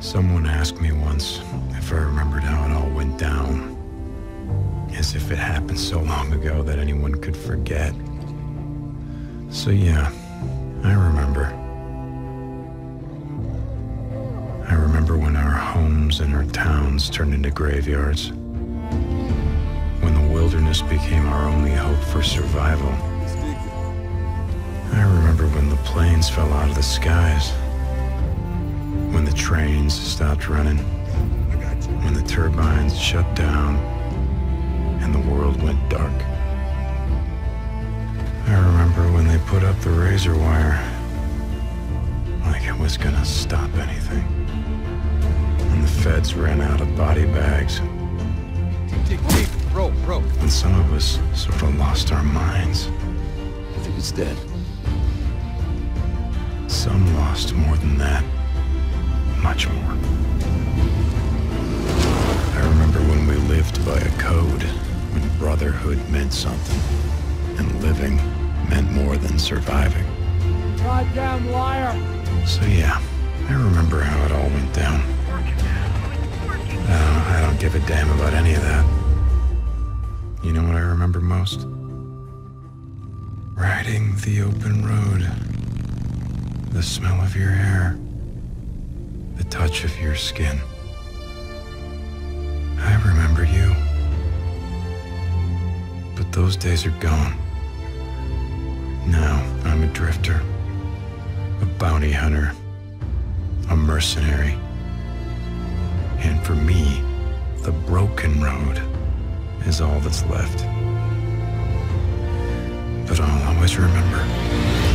Someone asked me once if I remembered how it all went down. As if it happened so long ago that anyone could forget. So, yeah, I remember. I remember when our homes and our towns turned into graveyards. When the wilderness became our only hope for survival. I remember when the planes fell out of the skies. Trains stopped running. When the turbines shut down and the world went dark. I remember when they put up the razor wire like it was gonna stop anything. And the feds ran out of body bags. Deep, bro, bro. And some of us sort of lost our minds. I think it's dead. Some lost more than that. Much more. I remember when we lived by a code, when brotherhood meant something, and living meant more than surviving. Goddamn liar! So yeah, I remember how it all went down. Uh, I don't give a damn about any of that. You know what I remember most? Riding the open road. The smell of your hair. Touch of your skin. I remember you. But those days are gone. Now I'm a drifter. A bounty hunter. A mercenary. And for me, the broken road is all that's left. But I'll always remember.